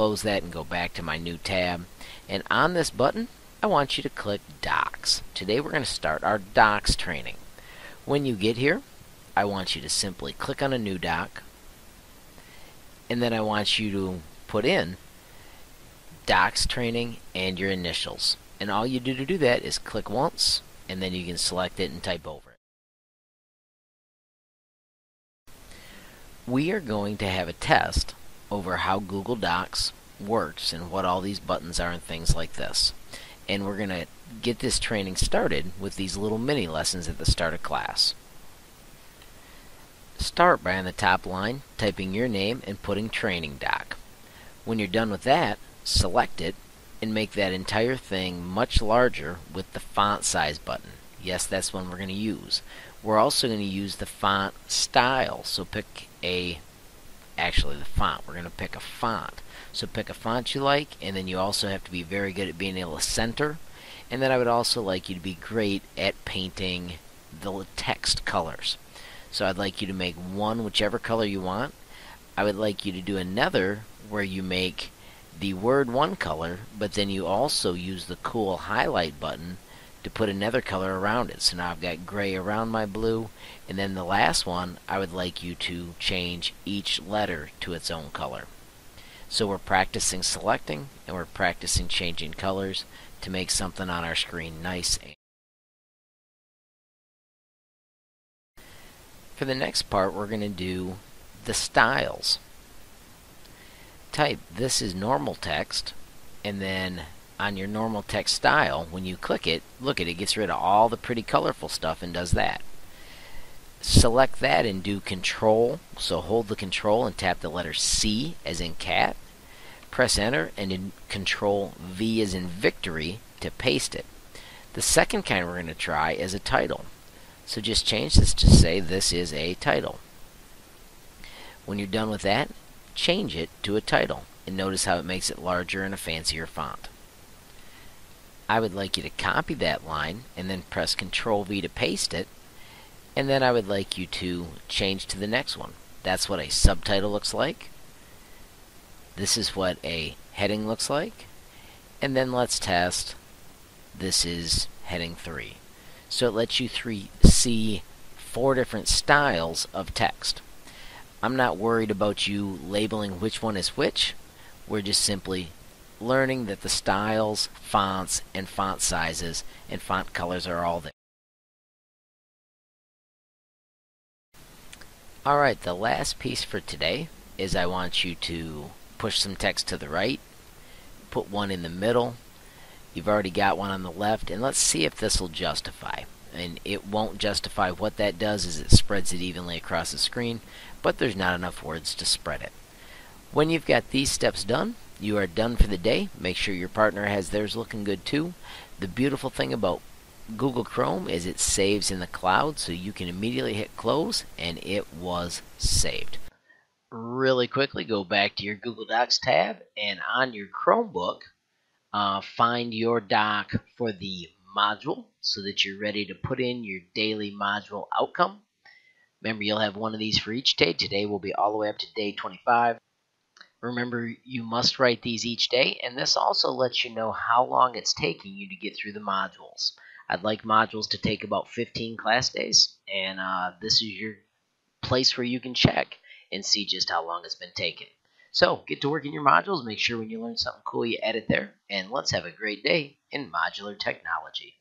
close that and go back to my new tab. And on this button, I want you to click Docs. Today we're going to start our Docs training. When you get here, I want you to simply click on a new doc, and then I want you to put in Docs training and your initials. And all you do to do that is click once, and then you can select it and type over it. We are going to have a test over how Google Docs works and what all these buttons are and things like this. And we're going to get this training started with these little mini lessons at the start of class. Start by on the top line typing your name and putting training doc. When you're done with that, select it and make that entire thing much larger with the font size button. Yes, that's one we're going to use. We're also going to use the font style. So pick a actually the font. We're going to pick a font. So pick a font you like, and then you also have to be very good at being able to center. And then I would also like you to be great at painting the text colors. So I'd like you to make one whichever color you want. I would like you to do another where you make the word one color, but then you also use the cool highlight button to put another color around it. So now I've got gray around my blue. And then the last one, I would like you to change each letter to its own color. So we're practicing selecting and we're practicing changing colors to make something on our screen nice. For the next part, we're going to do the styles. Type this is normal text and then on your normal text style, when you click it, look at it, gets rid of all the pretty colorful stuff and does that. Select that and do control. So hold the control and tap the letter C as in cat. Press enter and in control V as in victory to paste it. The second kind we're going to try is a title. So just change this to say this is a title. When you're done with that, change it to a title and notice how it makes it larger and a fancier font. I would like you to copy that line and then press Control V to paste it. And then I would like you to change to the next one. That's what a subtitle looks like. This is what a heading looks like. And then let's test. This is heading 3. So it lets you three see four different styles of text. I'm not worried about you labeling which one is which. We're just simply learning that the styles, fonts, and font sizes and font colors are all there. Alright, the last piece for today is I want you to push some text to the right, put one in the middle, you've already got one on the left, and let's see if this will justify. And it won't justify what that does is it spreads it evenly across the screen, but there's not enough words to spread it. When you've got these steps done, you are done for the day. Make sure your partner has theirs looking good too. The beautiful thing about Google Chrome is it saves in the cloud so you can immediately hit close and it was saved. Really quickly go back to your Google Docs tab and on your Chromebook uh, find your doc for the module so that you're ready to put in your daily module outcome. Remember you'll have one of these for each day. Today will be all the way up to day 25. Remember, you must write these each day, and this also lets you know how long it's taking you to get through the modules. I'd like modules to take about 15 class days, and uh, this is your place where you can check and see just how long it's been taken. So, get to work in your modules, make sure when you learn something cool you edit there, and let's have a great day in modular technology.